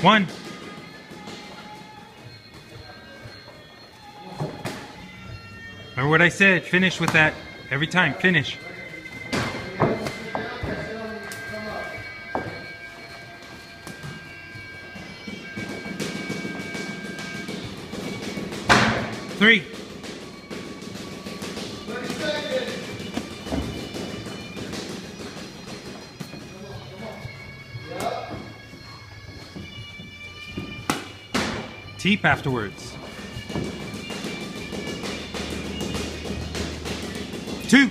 One. Remember what I said. Finish with that. Every time. Finish. Three. Teep afterwards. Two.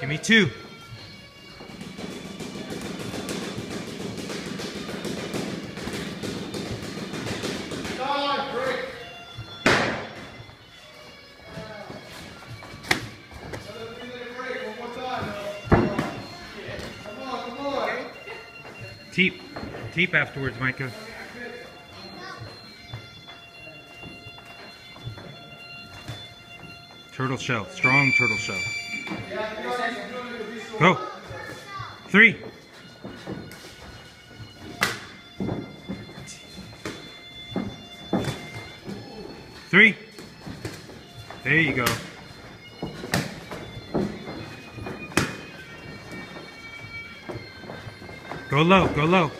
Give me two. Teep. Teep afterwards, Micah. Turtle shell. Strong turtle shell. Go. Three. Three. There you go. Go low, go low.